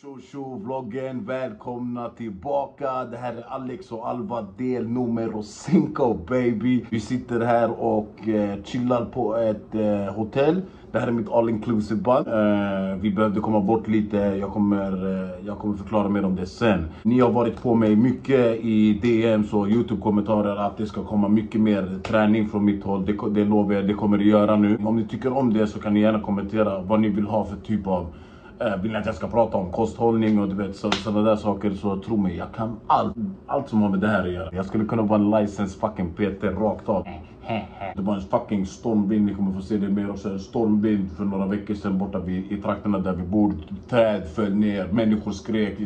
tjo tjo vloggen, välkomna tillbaka. Det här är Alex och Alva del nummer 5 baby. Vi sitter här och eh, chillar på ett eh, hotell. Det här är mitt all inclusive band. Eh, vi behövde komma bort lite, jag kommer, eh, jag kommer förklara mer om det sen. Ni har varit på mig mycket i DMs och Youtube-kommentarer att det ska komma mycket mer träning från mitt håll. Det, det lovar jag, det kommer det göra nu. Om ni tycker om det så kan ni gärna kommentera vad ni vill ha för typ av Eh, vill ni att jag ska prata om kosthållning och du vet sådana där saker så tro mig, jag kan allt. Allt som har med det här att göra. Jag skulle kunna vara en licensed fucking PT rakt av. Det var en fucking stormvind, ni kommer få se det mer också. En stormvind för några veckor sedan borta vid, i trakterna där vi bor. Träd föll ner, människor skrek,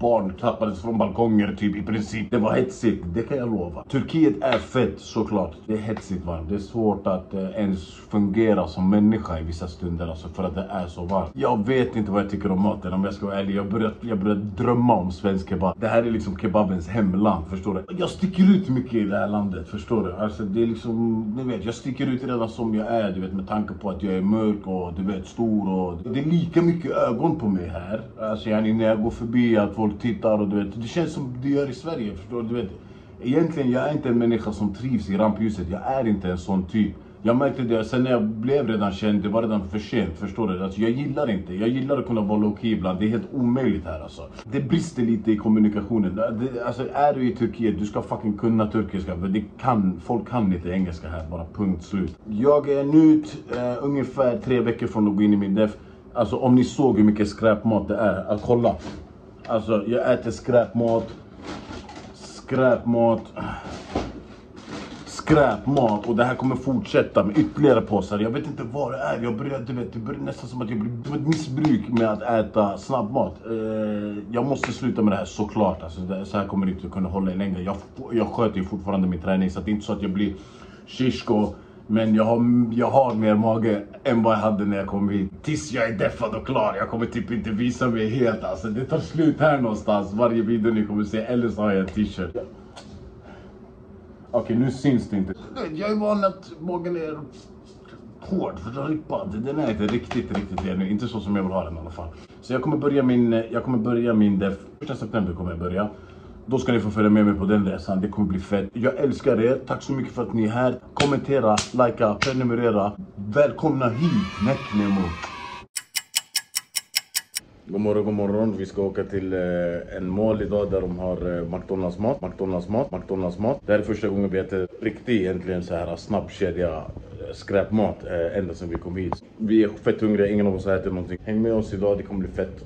barn tappades från balkonger typ i princip. Det var hetsigt, det kan jag lova. Turkiet är fett såklart. Det är hetsigt varmt. Det är svårt att eh, ens fungera som människa i vissa stunder alltså för att det är så varmt. Jag vet inte vad jag tycker om maten om jag ska vara ärlig. Jag börjar, jag börjar drömma om svensk kebab. Det här är liksom kebabens hemland, förstår du? Jag sticker ut mycket i det här landet, förstår du? Alltså det är liksom, ni vet, jag sticker ut redan som jag är, du vet med tanke på att jag är mörk och du vet stor och det är lika mycket ögon på mig här. Alltså yani när jag går förbi att folk tittar och du vet, det känns som det gör i Sverige, förstår du? vet, egentligen, jag är inte en människa som trivs i rampljuset. Jag är inte en sån typ. Jag märkte det, sen när jag blev redan känd, det var redan för sent. Förstår du? Alltså, jag gillar inte, jag gillar att kunna vara low key ibland. Det är helt omöjligt här alltså. Det brister lite i kommunikationen. Det, alltså, är du i Turkiet, du ska fucking kunna turkiska. För det kan, folk kan inte engelska här, bara punkt slut. Jag är nu eh, ungefär tre veckor från att gå in i min def. Alltså om ni såg hur mycket skräpmat det är, alltså kolla. Alltså jag äter skräpmat, skräpmat skräpmat och det här kommer fortsätta med ytterligare påsar. Jag vet inte vad det är. Jag börjar, du vet, det börjar nästan som att jag blir ett missbruk med att äta snabbmat. Eh, jag måste sluta med det här såklart. Alltså, det, så här kommer det inte kunna hålla i längre. Jag, jag sköter ju fortfarande min träning så det är inte så att jag blir shishko. Men jag har, jag har mer mage än vad jag hade när jag kom hit. Tills jag är deffad och klar. Jag kommer typ inte visa mig helt alltså. Det tar slut här någonstans. Varje video ni kommer se. Eller så har jag en t-shirt. Okej, nu syns det inte. Jag är van att magen är hård, förrippad. Den är inte riktigt, riktigt det. Inte så som jag vill ha den i alla fall. Så jag kommer börja min, jag kommer börja min def. Första september kommer jag börja. Då ska ni få följa med mig på den resan. Det kommer bli fett. Jag älskar er. Tack så mycket för att ni är här. Kommentera, likea, prenumerera. Välkomna hit, Näcknemo. God morgon, god morgon. Vi ska åka till eh, en mål idag där de har eh, McDonalds mat, McDonalds mat, McDonalds mat. Det här är första gången vi äter riktig egentligen så här snabbkedja eh, skräpmat eh, ända sedan vi kom hit. Vi är fett hungriga, ingen av oss har ätit någonting. Häng med oss idag, det kommer bli fett.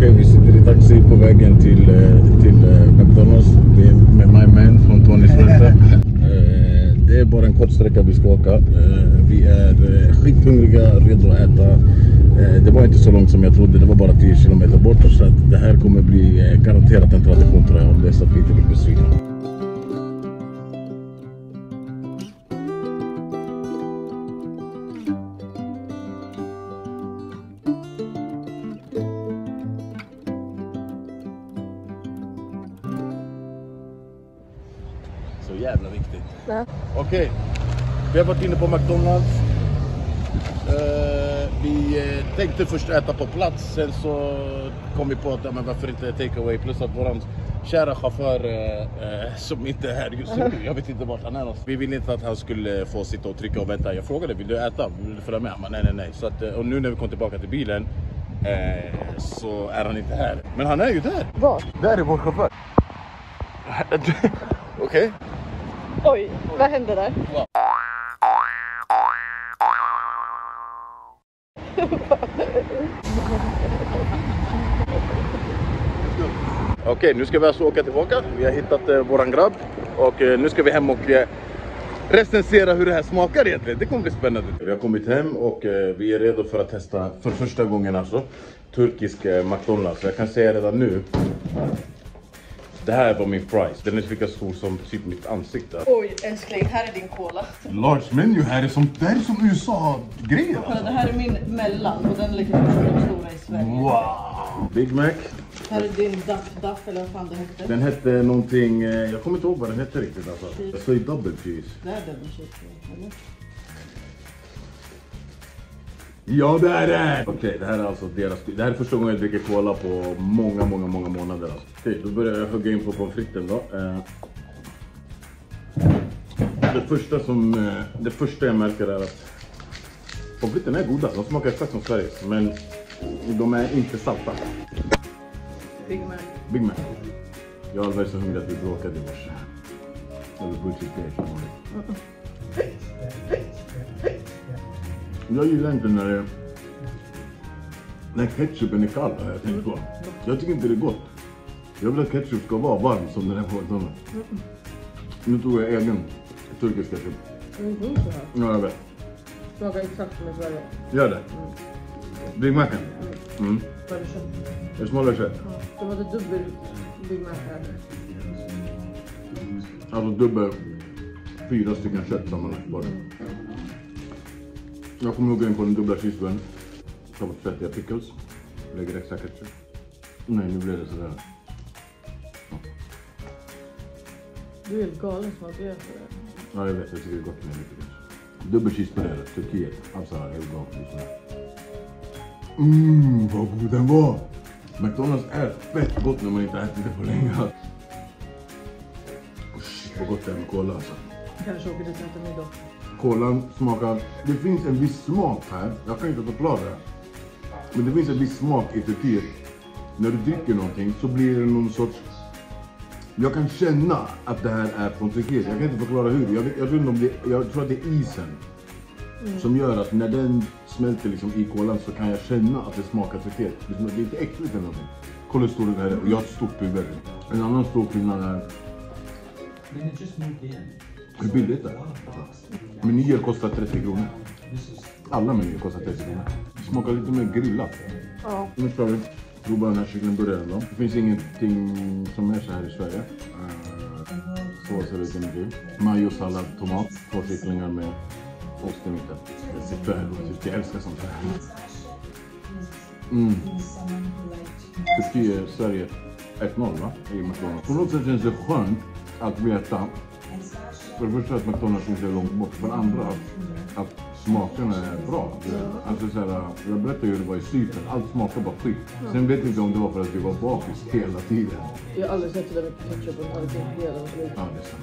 Okej, vi sitter i taxi på vägen till, eh, till eh, McDonalds med, med my man från Tonys Röse. Eh, det är bara en kort sträcka vi ska åka. Vi är skithungriga, redo att äta. Det var inte så långt som jag trodde, det var bara 10 kilometer bort. Så det här kommer bli garanterat en tradition tror jag, om det är så att vi inte blir besvikna. Okej, vi har varit inne på McDonalds. Eh, vi eh, tänkte först äta på plats, sen så kom vi på att ja, men varför inte take away plus att våran kära chaufför eh, som inte är här just nu, jag vet inte vart han är någonstans. Vi ville inte att han skulle få sitta och trycka och vänta. Jag frågade, vill du äta? Vill du följa med? Bara, nej nej nej. Så att, och nu när vi kom tillbaka till bilen så är han inte här. Men han är ju där! Var? Där är vår chaufför. Okej? Oj, vad hände där? Okej, nu ska vi alltså åka tillbaka. Vi har hittat eh, våran grabb och eh, nu ska vi hem och eh, recensera hur det här smakar egentligen. Det kommer bli spännande. Vi har kommit hem och eh, vi är redo för att testa för första gången alltså turkisk eh, McDonalds. Jag kan säga redan nu. Det här var min price. Den är lika stor som typ mitt ansikte. Oj älskling, här är din cola. Large menu här är som, det här är som USA-grejer Kolla, det här är min mellan och den är lika stor som den stora i Sverige. Wow! Big Mac. Här är din Duff Duff eller vad fan det hette. Den hette någonting, eh, jag kommer inte ihåg vad den hette riktigt alltså. Jag sa ju double cheese. Det här är double cheese, eller? Ja det är det! Okej, det här är alltså deras... Det här är första gången jag dricker cola på många, många, många månader. Alltså. Okej, då börjar jag hugga in på pommes fritesen då. Eh, det första som... eh, Det första jag märker är att pommes fritesen är goda. De smakar exakt som Sveriges, men de är inte salta. Big Mac. Big Mac. Jag var så hungrig att vi bråkade i morse. Eller bullshit Jag gillar inte när det... När ketchupen är kall har jag tänkt på. Jag tycker inte det är gott. Jag vill att ketchup ska vara varm som den är på McDonalds. Nu tog jag egen turkisk ketchup. Mm, mm, så här. Ja, jag vet. Smakar exakt som i Sverige. Gör det. Big Macen. Mm. Är det smalare kött? Ja. De hade dubbel Big Mac här. Alltså dubbel, fyra stycken kött sammanlagt bara. Jag kommer hugga in på den dubbla cheeseburgern. Ta bort fettiga pickles. Lägger extra ketchup. Nej, nu blev det sådär. Du är helt galen som du äter det. Ja, jag vet. Jag tycker det är gott med lite ketchup. Dubbel cheeseburgare, Turkiet. Alltså, gå på sådär. Mmm, vad god den var! McDonalds är fett gott när man inte ätit det på länge. Oh, shit, vad gott det är med cola alltså. Kanske åker dit och äter middag. Kolan smakar... Det finns en viss smak här. Jag kan inte förklara det. Men det finns en viss smak i Turkiet. När du dricker någonting så blir det någon sorts... Jag kan känna att det här är från Turkiet. Jag kan inte förklara hur. Jag, jag, tror, inte om det, jag tror att det är isen. Som gör att när den smälter liksom i kolan så kan jag känna att det smakar Turkiet. Det är inte äckligt eller någonting. Kolla hur stor den här är. Och jag har ett stort huvud. En annan stor skillnad är Then it just moved in. Hur billigt det är. Menyer kostar 30 kronor. Alla menyer kostar 30 kronor. Det smakar lite mer grillat. Ja. Nu ska vi prova den här kycklingburgaren då. Det finns ingenting som är så här i Sverige. Uh, sås är lite mycket. Majo, sallad, tomat. Två kycklingar med ost i mitten. Det är för Jag älskar sånt här. Mm. Turkiet, Sverige 1-0 va? I McDonalds. På något sätt känns det skönt att veta för det första att McDonalds inte är långt bort. För det andra att, att smakerna är bra. Alltså, så här, jag berättade ju hur det var i Cypern. Allt smakar bara skit. Sen vet jag inte om det var för att vi var bakis hela tiden. Jag har aldrig sett så där mycket ketchup och aldrig sett hela mitt liv. Ja, det är sant.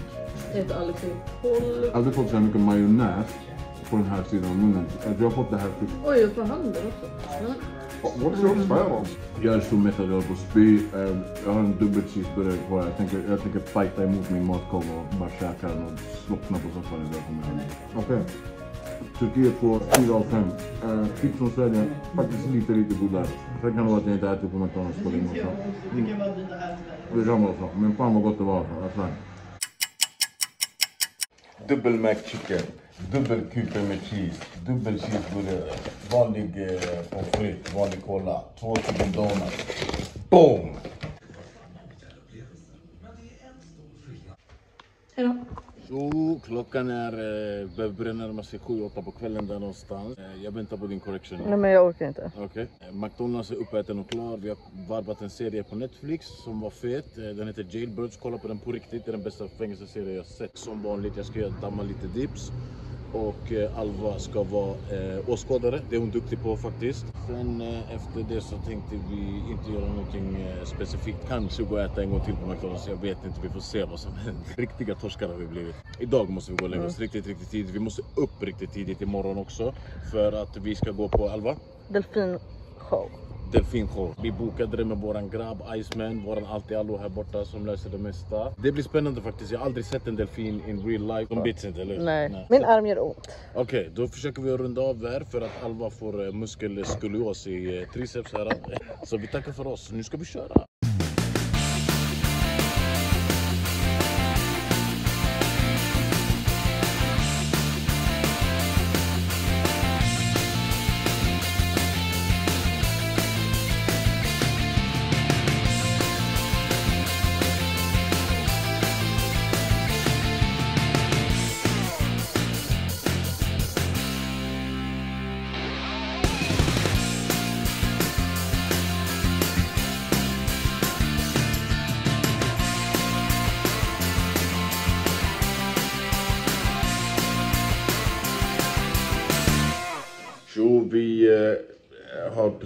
Jag heter Alex Håll. Aldrig fått så här mycket majonnäs på den här sidan av munnen. Att jag har fått det här typ... Oj, jag får handen också. Ja. What's your style? Jag är så mättad, jag håller på att spy. Eh, Jag har en dubbel cheeseburgare kvar. Jag tänker, jag tänker fighta emot min matkorg och bara käka den och slockna på soffan när jag kommer hem. Okej. Turkiet får 4 av 5. Uh, typ som Sverige, faktiskt lite, lite godare. Sen kan det vara att jag inte ätit på McDonalds på länge också. Det kan vara så. Men fan vad gott det var. Alltså. Dubbel McChicken, dubbel kuper med cheese, dubbel cheeseburgare, vanlig eh, pommes frites, vanlig cola, två stycken donuts. Boom! Hejdå. Så klockan är, eh, börja närma sig 7-8 på kvällen där någonstans. Eh, jag väntar på din correction. Nej men jag orkar inte. Okej. Eh, McDonalds är uppäten och klar. Vi har varvat en serie på Netflix som var fet. Eh, Den heter Jailbirds. Kolla på den på riktigt. Det är den bästa fängelseserie jag sett. Som vanligt, jag ska göra damma lite dips. Och eh, Alva ska vara eh, åskådare. Det är hon duktig på faktiskt. Sen eh, efter det så tänkte vi inte göra någonting eh, specifikt. Kanske gå och äta en gång till på McDonalds. Jag vet inte, vi får se vad som händer. Riktiga torskar har vi blivit. Idag måste vi gå och lägga oss riktigt, riktigt tidigt. Vi måste upp riktigt tidigt imorgon också. För att vi ska gå på Alva. Delfinshow. Delfinshow. Vi bokade det med våran grabb Iceman, våran allt-i-allo här borta som löser det mesta. Det blir spännande faktiskt. Jag har aldrig sett en delfin in real life. De bits inte, eller hur? Nej. Min arm gör ont. Okej, då försöker vi runda av här för att Alva får eh, muskelskolios i eh, triceps här. Så vi tackar för oss. Nu ska vi köra.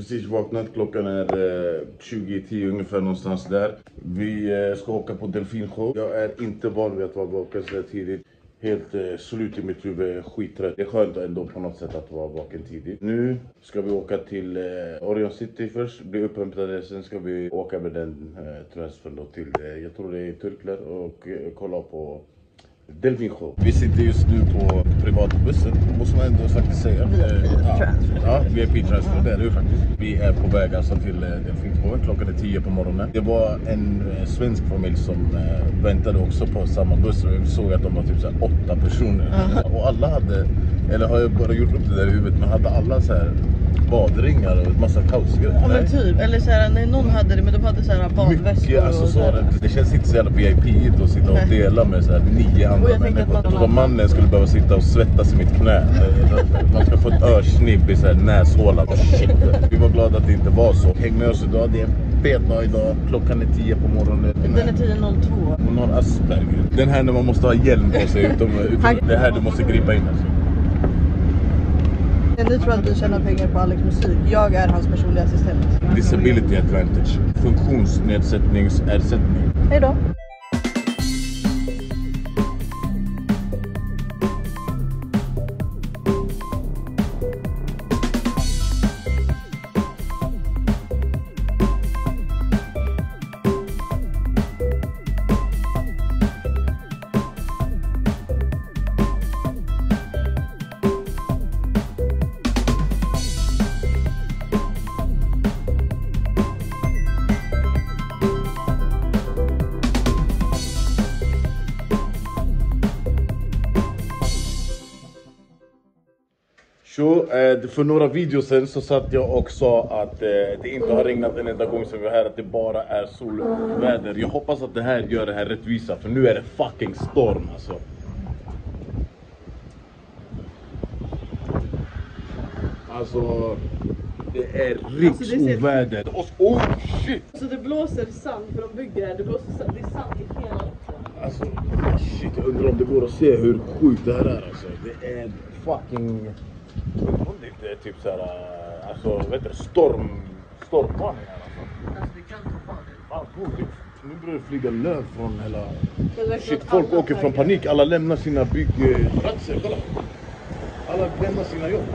Precis vaknat. Klockan är eh, 20.10 ungefär någonstans där. Vi eh, ska åka på delfinshow. Jag är inte van vid att vara vaken så tidigt. Helt eh, slut i mitt huvud, skittrött. Det är skönt ändå på något sätt att vara vaken tidigt. Nu ska vi åka till eh, Orion City först, bli upphämtade. Sen ska vi åka med den eh, transfern då till, eh, jag tror det är Turkler och eh, kolla på Delfinshow. Vi sitter just nu på privatbussen, måste man ändå faktiskt säga. Eh, ja, ja, VIP transfer, det är det faktiskt. Vi är på väg alltså till eh, Delfinshowen, klockan är 10 på morgonen. Det var en eh, svensk familj som väntade också på samma buss och vi såg att de var typ så åtta personer. Och alla hade, eller har jag bara gjort upp det där i huvudet, men hade alla så här badringar och massa kaosgrejer? Ja men typ, eller såhär, nej någon hade det men de hade såhär badväskor Mycket och accessoarer. såhär. Det känns inte så jävla VIP att sitta och dela med så här nio Och andra jag tänker att människor. man- Jag tror att mannen skulle behöva sitta och svettas i mitt knä. Man ska få ett örsnibb i så här näshålan. Shit. Vi var glada att det inte var så. Häng med oss idag. Det är en fet dag idag. Klockan är 10 på morgonen. Den är 10.02. Hon har Asperger. Den här när man måste ha hjälm på sig. Utom, utom, det här du måste gripa in alltså. Ni tror att vi tjänar pengar på Alex musik. Jag är hans personliga assistent. Disability advantage. Funktionsnedsättningsersättning. Hej Så, eh, för några videos sen så satt jag och sa att eh, det inte har regnat en enda gång sen vi var här, att det bara är solväder. Jag hoppas att det här gör det här rättvisa, för nu är det fucking storm alltså. Alltså, det är Alltså, det ser- riksoväder. Oh shit! Så det blåser sand för de bygger här. Det blåser sand. Det är sand i hela. Alltså, shit, jag undrar om det går att se hur sjukt det här är alltså. Det är fucking... Om det inte är typ såhär, äh, alltså vad heter det, storm... Stormvarning här alltså. Alltså det kan ta fan. Fan, det- nu börjar det flyga löv från hela... Är Shit, folk åker från panik. Alla lämnar sina byggplatser. Kolla! Alla lämnar sina jobb.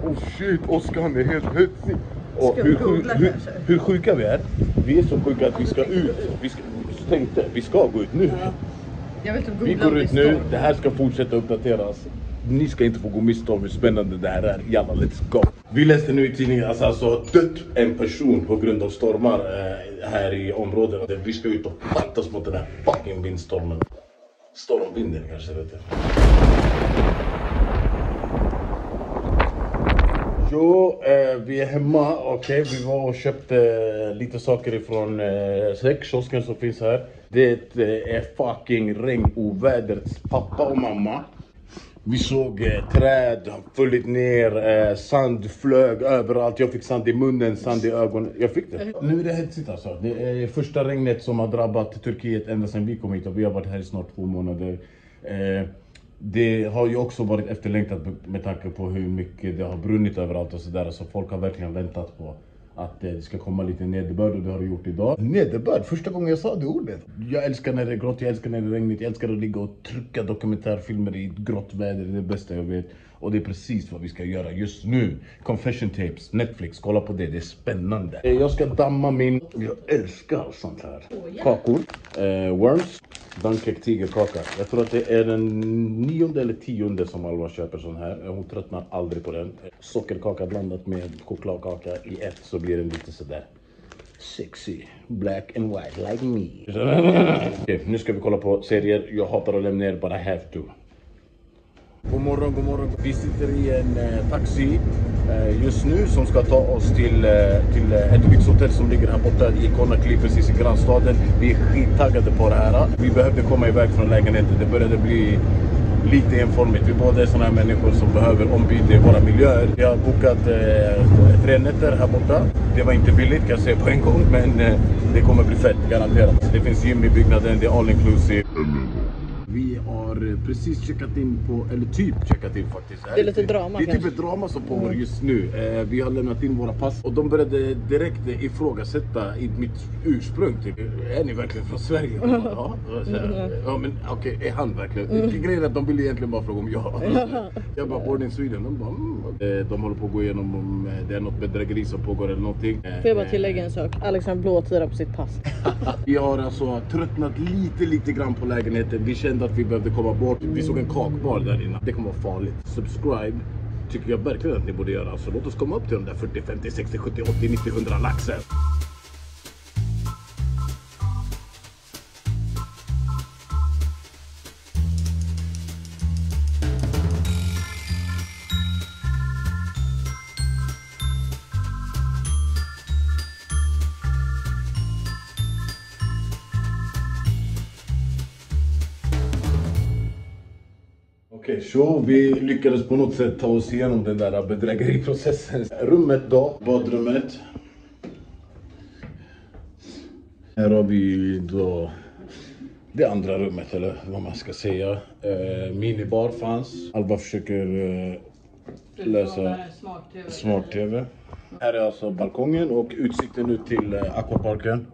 Oh shit, Oskar är helt hetsig. Och hur, hur, kanske? hur sjuka vi är. Vi är så sjuka att vi ska ut. Vi ska, tänkte, vi ska gå ut nu. Jag typ Vi går ut är nu, det här ska fortsätta uppdateras. Ni ska inte få gå miste om hur spännande det här är. Jalla, let's go! Vi läste nu i tidningen att alltså dött en person på grund av stormar eh, här i området. Vi ska ut och fattas mot den här fucking vindstormen. Stormvinden kanske det heter. Jo, eh, vi är hemma. Okej, vi var och köpte eh, lite saker ifrån eh, säckkiosken som finns här. Det eh, är fucking regnovädrets pappa och mamma. Vi såg eh, träd fullit ner, eh, sand flög överallt. Jag fick sand i munnen, sand i ögonen. Jag fick det. Nu är det hetsigt alltså. Det är första regnet som har drabbat Turkiet ända sedan vi kom hit och vi har varit här i snart två månader. Eh, det har ju också varit efterlängtat med tanke på hur mycket det har brunnit överallt och sådär. Så folk har verkligen väntat på att det ska komma lite nederbörd och det har det gjort idag. Nederbörd? Första gången jag sa det ordet. Jag älskar när det är grått, jag älskar när det är regnigt, jag älskar att ligga och trycka dokumentärfilmer i grått väder. Det är det bästa jag vet. Och det är precis vad vi ska göra just nu. Confession tapes, Netflix, kolla på det, det är spännande. Eh, Jag ska damma min, jag älskar sånt här. Kakor, eh, worms, dankek tigerkaka. Jag tror att det är den nionde eller tionde som Alva köper sån här. Hon tröttnar aldrig på den. Sockerkaka blandat med chokladkaka i ett så blir den lite sådär sexy. Black and white like me. Okej, nu ska vi kolla på serier. Jag hatar att lämna er, but I have to. God morgon, god morgon. Vi sitter i en eh, taxi eh, just nu som ska ta oss till, eh, till eh, ett lyxhotell som ligger här borta i Conakry, precis i grannstaden. Vi är skittaggade på det här. Vi behövde komma iväg från lägenheten. Det började bli lite enformigt. Vi båda är sådana här människor som behöver ombyte i våra miljöer. Vi har bokat eh, tre nätter här borta. Det var inte billigt kan jag säga på en gång, men eh, det kommer bli fett garanterat. Det finns gym i byggnaden, det är all inclusive. Har eh, precis checkat in på, eller typ checkat in faktiskt. Det är lite drama Det är typ ett drama som pågår just nu. Eh, vi har lämnat in våra pass och de började direkt ifrågasätta i mitt ursprung. Typ. Är ni verkligen från Sverige? Bara, Ja, här, ja men okej, är han verkligen? Grejen är att de ville egentligen bara fråga om jag. Jag bara, born in Sweden. De bara, mm. Eh, De håller på att gå igenom om det är något bedrägeri som pågår eller någonting. Eh, Får jag bara tillägga en sak? Alex har en blå tira på sitt pass. Vi har alltså tröttnat lite, lite grann på lägenheten. Vi kände att vi behövde komma bort. Vi såg en kakbar där inne. Det kommer vara farligt. Subscribe tycker jag verkligen att ni borde göra. Så låt oss komma upp till de där 40, 50, 60, 70, 80, 90, 100 laxen. Vi lyckades på något sätt ta oss igenom den där bedrägeriprocessen. Rummet då, badrummet. Här har vi då det andra rummet eller vad man ska säga. Eh, minibar fanns. Alba försöker eh, lösa smart-tv. Här är alltså balkongen och utsikten ut till eh, aquaparken.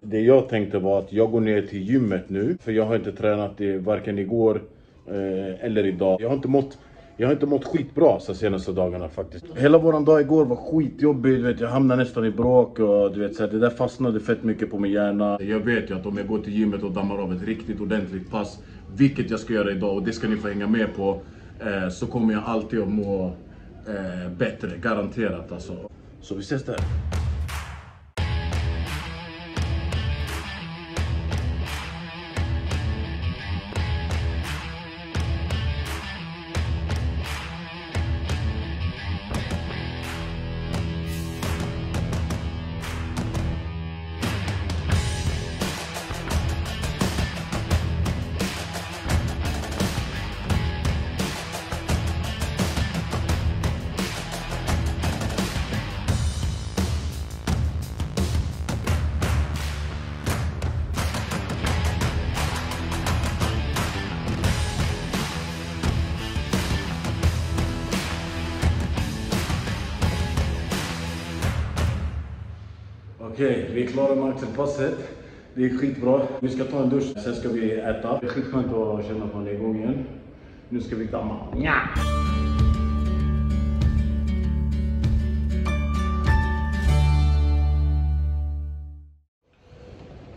Det jag tänkte var att jag går ner till gymmet nu, för jag har inte tränat i, varken igår eh, eller idag. Jag har inte mått jag har inte mått skitbra de senaste dagarna faktiskt. Hela våran dag igår var skitjobbig, du vet, jag hamnade nästan i bråk och du vet, så här, det där fastnade fett mycket på min hjärna. Jag vet ju att om jag går till gymmet och dammar av ett riktigt ordentligt pass, vilket jag ska göra idag och det ska ni få hänga med på, eh, så kommer jag alltid att må eh, bättre, garanterat alltså. Så vi ses där. Okej, vi är klara med axelpasset. Det är skitbra. Vi ska ta en dusch, sen ska vi äta. Det är skitskönt att känna att man är igång igen. Nu ska vi damma. Ja.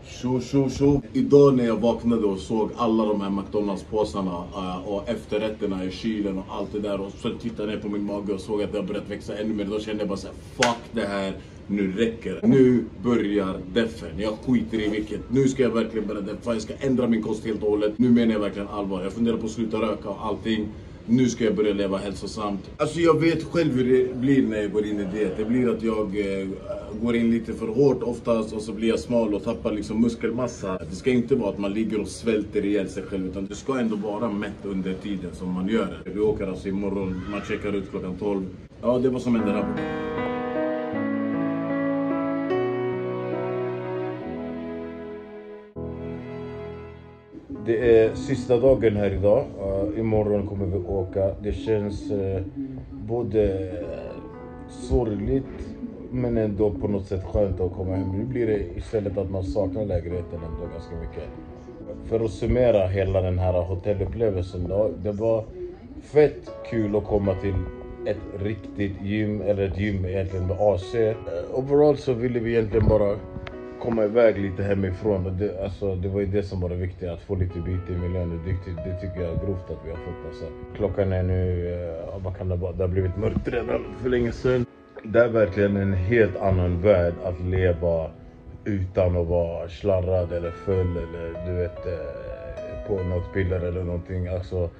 Tjo, tjo, tjo. Idag när jag vaknade och såg alla de här McDonalds-påsarna eh, och efterrätterna i kylen och allt det där och så tittade jag ner på min mage och såg att det har börjat växa ännu mer. Då kände jag bara såhär, fuck det här. Nu räcker det. Nu börjar defen. Jag skiter i vilket. Nu ska jag verkligen börja deffa. Jag ska ändra min kost helt och hållet. Nu menar jag verkligen allvar. Jag funderar på att sluta röka och allting. Nu ska jag börja leva hälsosamt. Alltså jag vet själv hur det blir när jag går in i det. Det blir att jag eh, går in lite för hårt oftast och så blir jag smal och tappar liksom muskelmassa. Det ska inte vara att man ligger och svälter ihjäl sig själv utan du ska ändå vara mätt under tiden som man gör det. Vi åker alltså imorgon, man checkar ut klockan 12. Ja, det var som händer här Det är sista dagen här idag. Uh, imorgon kommer vi åka. Det känns uh, både eh, sorgligt men ändå på något sätt skönt att komma hem. Nu blir det istället att man saknar lägenheten ändå ganska mycket. För att summera hela den här hotellupplevelsen då. Det var fett kul att komma till ett riktigt gym, eller ett gym egentligen med AC. Uh, eh, overall så ville vi egentligen bara komma iväg lite hemifrån. Och det, alltså, det var ju det som var det viktiga, att få lite byte i miljön. Det, det, det tycker jag är grovt att vi har fått. Alltså. Klockan är nu, eh, vad kan det vara, det har blivit mörkt redan för länge sedan. Det är verkligen en helt annan värld att leva utan att vara slarrad eller full eller du vet eh, på något piller eller någonting. Alltså,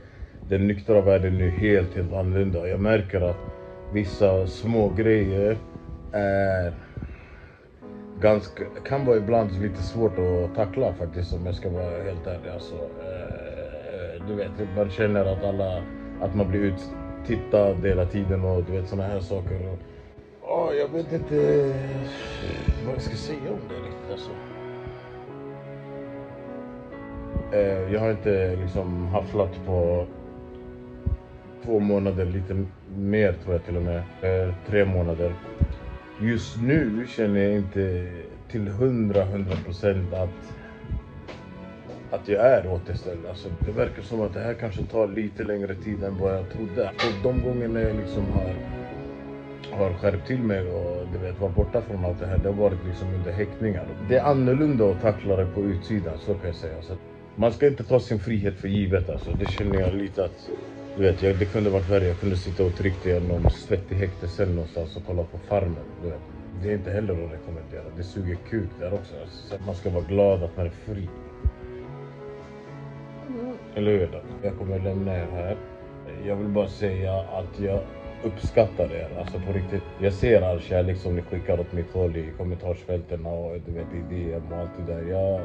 den nyktra världen är helt, helt annorlunda. Jag märker att vissa små grejer är ganska, kan vara ibland lite svårt att tackla faktiskt om jag ska vara helt ärlig. Alltså, eh, eh du vet, man känner att alla, att man blir uttittad hela tiden och du vet sådana här saker. Och, oh, jag vet inte eh, vad jag ska säga om det riktigt alltså. Eh, jag har inte liksom hafflat på två månader, lite mer tror jag till och med. Eh, tre månader. Just nu känner jag inte till hundra, hundra procent att att jag är återställd. Alltså, det verkar som att det här kanske tar lite längre tid än vad jag trodde. Och de gångerna jag liksom har, har skärpt till mig och du vet, var borta från allt det här, det har varit liksom under häktningar. Det är annorlunda att tackla det på utsidan, så kan jag säga. Så man ska inte ta sin frihet för givet alltså. Det känner jag lite att du vet, jag, det kunde varit värre. Jag kunde sitta och trycka i någon svettig häktescell någonstans och kolla på Farmen. Du vet. Det är inte heller att rekommendera. Det suger kuk där också. Så man ska vara glad att man är fri. Eller hur? Jag kommer lämna er här. Jag vill bara säga att jag uppskattar er. Alltså på riktigt. Jag ser all kärlek som ni skickar åt mitt håll i kommentarsfälten och du vet i DM och allt det där. Jag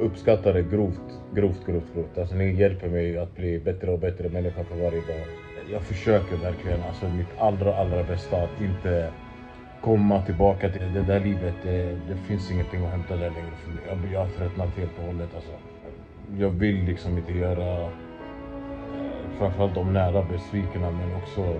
uppskattar det grovt, grovt, grovt, grovt. Alltså ni hjälper mig att bli bättre och bättre människa för varje dag. Jag försöker verkligen, alltså mitt allra, allra bästa att inte komma tillbaka till det där livet. Det, det finns ingenting att hämta där längre för mig. Jag, jag har tröttnat helt och hållet alltså. Jag vill liksom inte göra framförallt de nära besvikna men också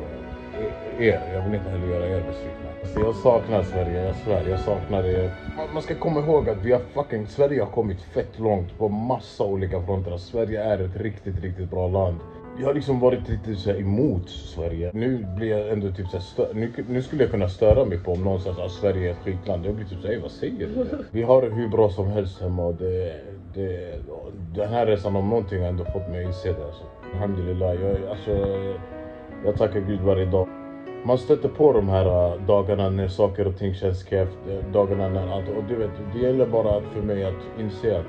er. Jag vill inte heller göra er besvikna. Alltså jag saknar Sverige, jag svär. Jag saknar er. Man ska komma ihåg att vi har fucking, Sverige har kommit fett långt på massa olika fronter. Alltså, Sverige är ett riktigt, riktigt bra land. Jag har liksom varit lite så emot Sverige. Nu blir jag ändå typ så stö- nu, nu, skulle jag kunna störa mig på om någon säger att Sverige är ett skitland. Jag blir typ såhär, vad säger du? Vi har det hur bra som helst hemma och det, det, den här resan om någonting har ändå fått mig att inse det. Alltså. Alhamdulillah. Jag, alltså, jag tackar Gud varje dag. Man stöter på de här äh, dagarna när saker och ting känns skevt. Äh, dagarna när allt... Och du vet, det gäller bara för mig att inse att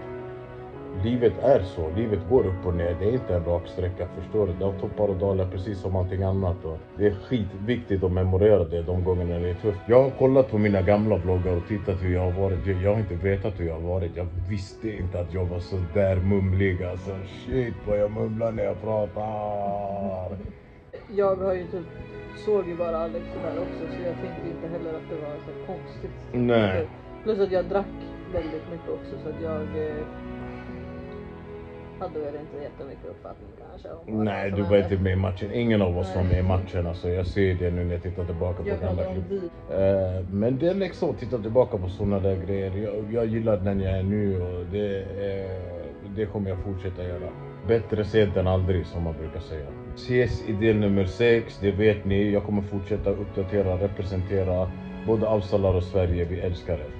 livet är så. Livet går upp och ner. Det är inte en rak sträcka, förstår du? Det har toppar och dalar precis som allting annat. Och det är skitviktigt att memorera det de gångerna det är tufft. Jag har kollat på mina gamla vloggar och tittat hur jag har varit. Jag- Jag har inte vetat hur jag har varit. Jag visste inte att jag var så där mumlig. Alltså shit vad jag mumlar när jag pratar. Jag har ju typ såg ju bara Alex där också så jag tänkte inte heller att det var så konstigt. Nej. Plus att jag drack väldigt mycket också så att jag eh, hade väl inte jättemycket uppfattning kanske om Nej, du var inte med i matchen. Ingen av oss var med i matchen. Alltså, jag ser det nu när jag tittar tillbaka på Jag gamla klipp. Eh, men det är liksom att titta tillbaka på sådana där grejer. Jag, jag gillar den jag är nu och det, eh, det kommer jag fortsätta göra. Bättre sent än aldrig som man brukar säga. Ses i del nummer 6, det vet ni. Jag kommer fortsätta uppdatera, representera både Avsalar och Sverige. Vi älskar er.